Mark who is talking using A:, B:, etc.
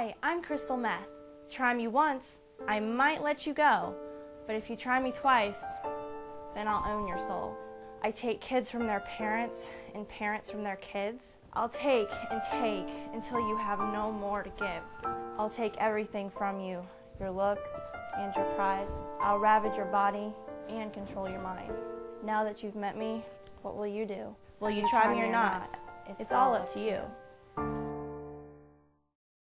A: Hi, I'm Crystal Meth. Try me once, I might let you go. But if you try me twice, then I'll own your soul. I take kids from their parents and parents from their kids. I'll take and take until you have no more to give. I'll take everything from you your looks and your pride. I'll ravage your body and control your mind. Now that you've met me, what will you do? Will you try me or not? It's all up to you.